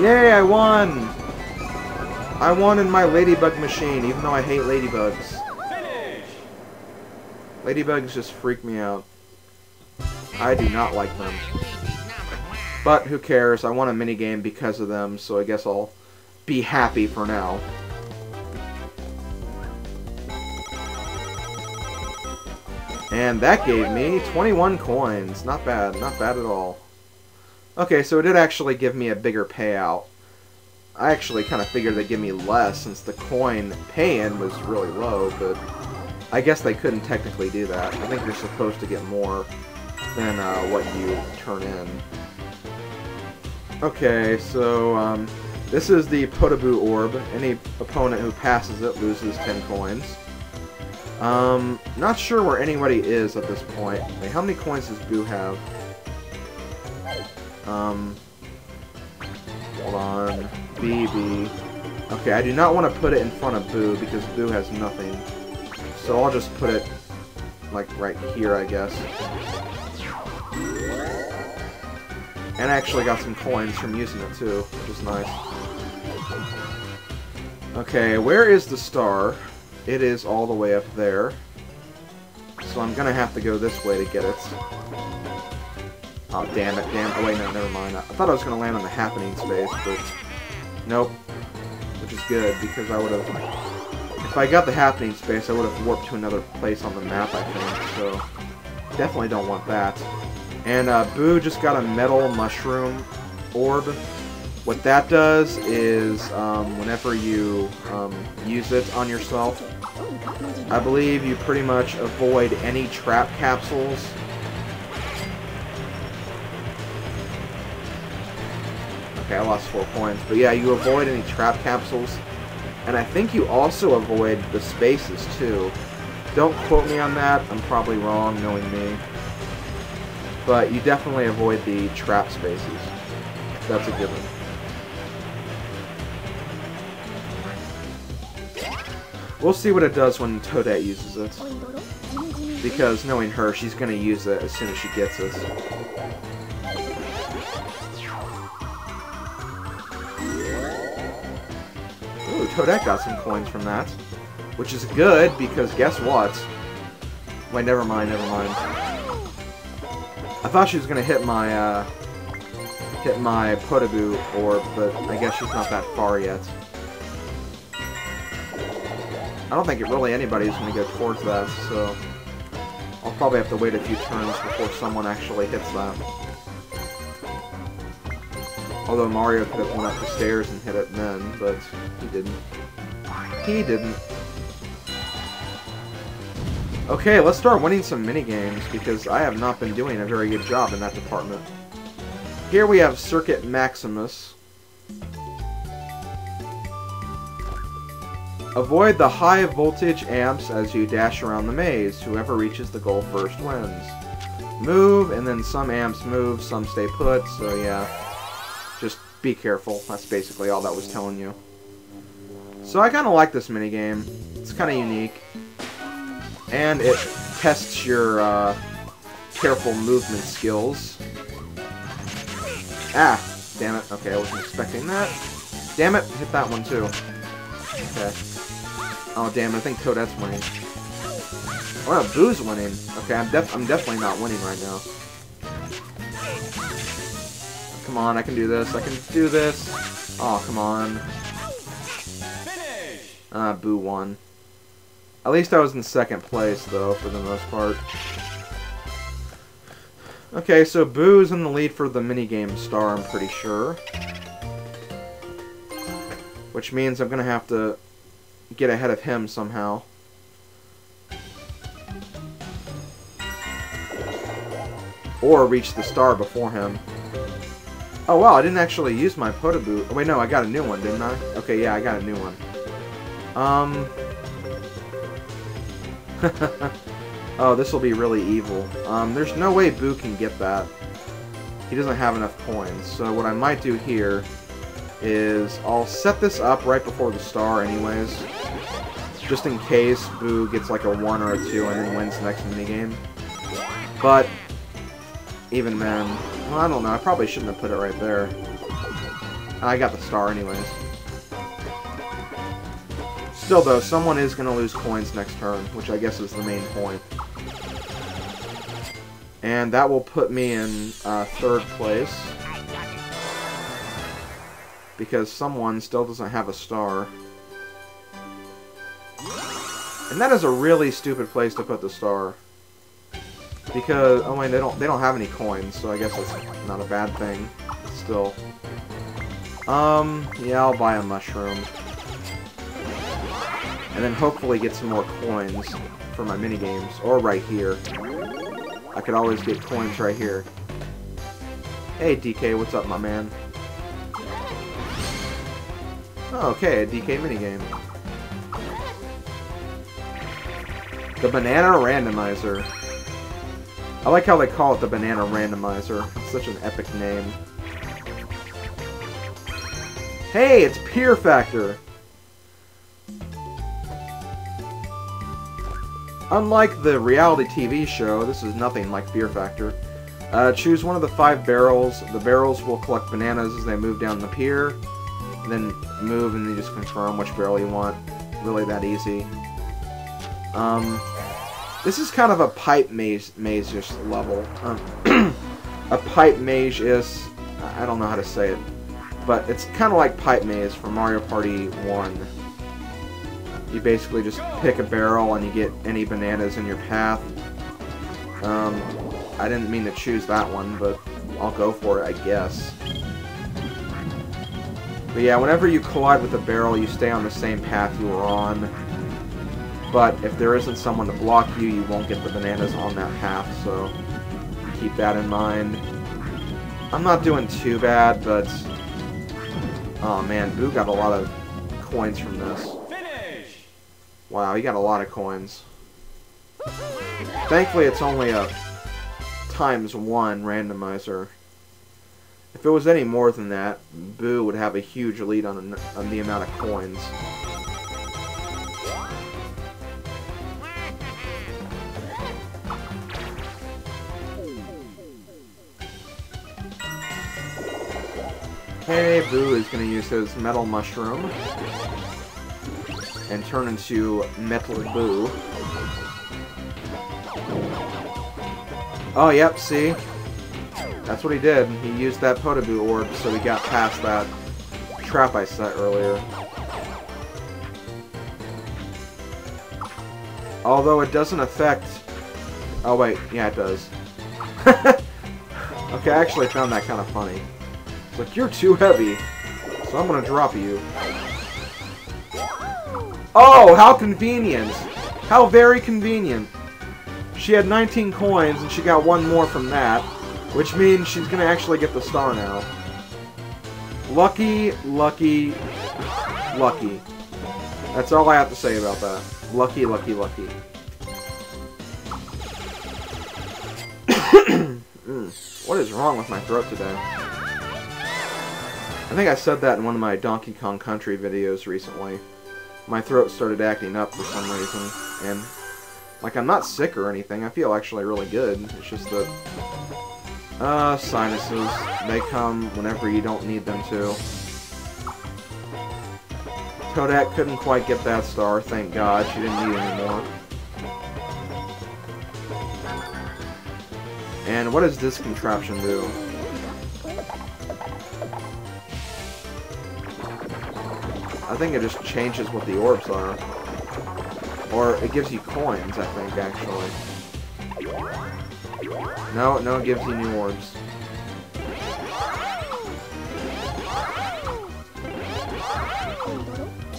Yay, I won! I won in my ladybug machine, even though I hate ladybugs. Ladybugs just freak me out. I do not like them. But who cares? I won a minigame because of them, so I guess I'll be happy for now. And that gave me 21 coins. Not bad, not bad at all. Okay, so it did actually give me a bigger payout. I actually kind of figured they'd give me less since the coin pay-in was really low, but I guess they couldn't technically do that. I think you're supposed to get more than uh, what you turn in. Okay, so um, this is the Podoboo Orb. Any opponent who passes it loses 10 coins. Um, not sure where anybody is at this point. Wait, how many coins does Boo have? Um, hold on. BB. Okay, I do not want to put it in front of Boo because Boo has nothing. So I'll just put it, like, right here, I guess. And I actually got some coins from using it, too, which is nice. Okay, where is the star? It is all the way up there. So I'm gonna have to go this way to get it. Oh, damn it, damn Oh, wait, no, never mind. I thought I was gonna land on the happening space, but... Nope. Which is good, because I would have... If I got the happening space, I would have warped to another place on the map, I think, so... Definitely don't want that. And, uh, Boo just got a metal mushroom orb. What that does is, um, whenever you um, use it on yourself, I believe you pretty much avoid any trap capsules. Okay, I lost four points. But yeah, you avoid any trap capsules. And I think you also avoid the spaces, too. Don't quote me on that. I'm probably wrong, knowing me. But you definitely avoid the trap spaces. That's a given. We'll see what it does when Toadette uses it. Because knowing her, she's going to use it as soon as she gets it. Toadette got some coins from that. Which is good, because guess what? Wait, never mind, never mind. I thought she was to hit my, uh, hit my Podoboo orb, but I guess she's not that far yet. I don't think it really anybody's to go towards that, so I'll probably have to wait a few turns before someone actually hits that. Although Mario could have went up the stairs and hit it then, but he didn't. He didn't. Okay, let's start winning some minigames, because I have not been doing a very good job in that department. Here we have Circuit Maximus. Avoid the high voltage amps as you dash around the maze. Whoever reaches the goal first wins. Move, and then some amps move, some stay put, so yeah. Be careful. That's basically all that was telling you. So I kind of like this minigame. It's kind of unique. And it tests your uh, careful movement skills. Ah! Damn it. Okay, I wasn't expecting that. Damn it! Hit that one too. Okay. Oh damn! I think Toadette's winning. Oh, no, Boo's winning. Okay, I'm def I'm definitely not winning right now. Come on, I can do this. I can do this. Oh, come on. Ah, Boo won. At least I was in second place, though, for the most part. Okay, so Boo's in the lead for the minigame star, I'm pretty sure. Which means I'm going to have to get ahead of him somehow. Or reach the star before him. Oh wow, I didn't actually use my Podoboo. Oh, wait, no, I got a new one, didn't I? Okay, yeah, I got a new one. Um... oh, this will be really evil. Um, there's no way Boo can get that. He doesn't have enough coins. So what I might do here is I'll set this up right before the star anyways. Just in case Boo gets like a 1 or a 2 and then wins the next minigame. But, even then, well, I don't know, I probably shouldn't have put it right there. I got the star anyways. Still though, someone is going to lose coins next turn, which I guess is the main point. And that will put me in uh, third place. Because someone still doesn't have a star. And that is a really stupid place to put the star. Because, oh wait, they don't, they don't have any coins, so I guess that's not a bad thing. Still. Um, yeah, I'll buy a mushroom. And then hopefully get some more coins for my minigames. Or right here. I could always get coins right here. Hey, DK, what's up, my man? Oh, okay, a DK minigame. The Banana Randomizer. I like how they call it the Banana Randomizer. It's such an epic name. Hey, it's Peer Factor! Unlike the reality TV show, this is nothing like Fear Factor. Uh, choose one of the five barrels. The barrels will collect bananas as they move down the pier. Then move and you just confirm which barrel you want. Really that easy. Um, this is kind of a pipe maze maze-ish level. Um, a pipe maze is I don't know how to say it, but it's kind of like pipe maze from Mario Party 1. You basically just pick a barrel and you get any bananas in your path. Um, I didn't mean to choose that one, but I'll go for it, I guess. But yeah, whenever you collide with a barrel, you stay on the same path you were on. But if there isn't someone to block you, you won't get the bananas on that half, so keep that in mind. I'm not doing too bad, but... Oh man, Boo got a lot of coins from this. Wow, he got a lot of coins. Thankfully, it's only a times one randomizer. If it was any more than that, Boo would have a huge lead on, on the amount of coins. Okay, Boo is going to use his Metal Mushroom and turn into Metal Boo. Oh, yep, see? That's what he did. He used that Podoboo orb, so he got past that trap I set earlier. Although it doesn't affect... Oh, wait. Yeah, it does. okay, I actually found that kind of funny. Like, you're too heavy, so I'm gonna drop you. Oh, how convenient. How very convenient. She had 19 coins, and she got one more from that, which means she's to actually get the star now. Lucky, lucky, lucky. That's all I have to say about that. Lucky, lucky, lucky. mm, what is wrong with my throat today? I think I said that in one of my Donkey Kong Country videos recently my throat started acting up for some reason, and like I'm not sick or anything, I feel actually really good, it's just that, uh, sinuses, they come whenever you don't need them to. Toadette couldn't quite get that star, thank god, she didn't need it anymore. And what does this contraption do? I think it just changes what the orbs are. Or it gives you coins, I think, actually. No, no, it gives you new orbs.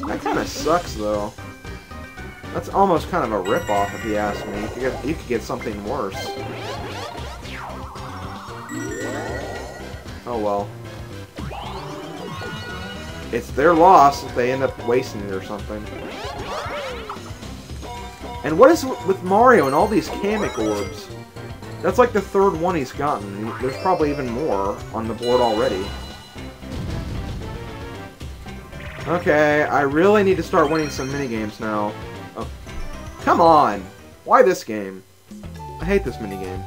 That kind of sucks, though. That's almost kind of a rip-off, if you ask me. You could, get, you could get something worse. Oh well. It's their loss if they end up wasting it or something. And what is with Mario and all these Kamek orbs? That's like the third one he's gotten. There's probably even more on the board already. Okay, I really need to start winning some minigames now. Oh, come on! Why this game? I hate this minigame.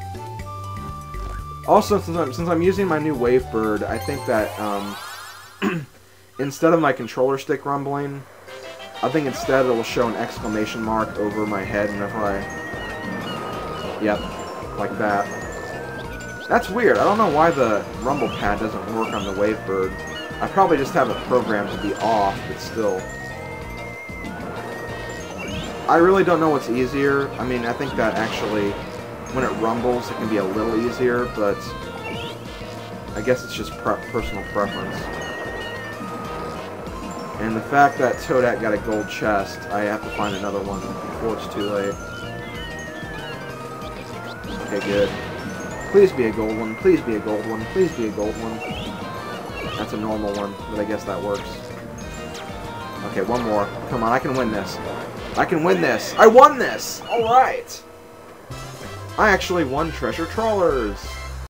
Also, since I'm, since I'm using my new Wavebird, I think that, um, instead of my controller stick rumbling, I think instead it will show an exclamation mark over my head whenever I... Yep, like that. That's weird. I don't know why the rumble pad doesn't work on the Wavebird. I probably just have it programmed to be off, but still. I really don't know what's easier. I mean, I think that actually, when it rumbles, it can be a little easier, but I guess it's just pre personal preference. And the fact that Toadette got a gold chest, I have to find another one before it's too late. Okay, good. Please be a gold one, please be a gold one, please be a gold one. That's a normal one, but I guess that works. Okay, one more. Come on, I can win this. I can win this. I won this! Alright! I actually won Treasure Trawlers!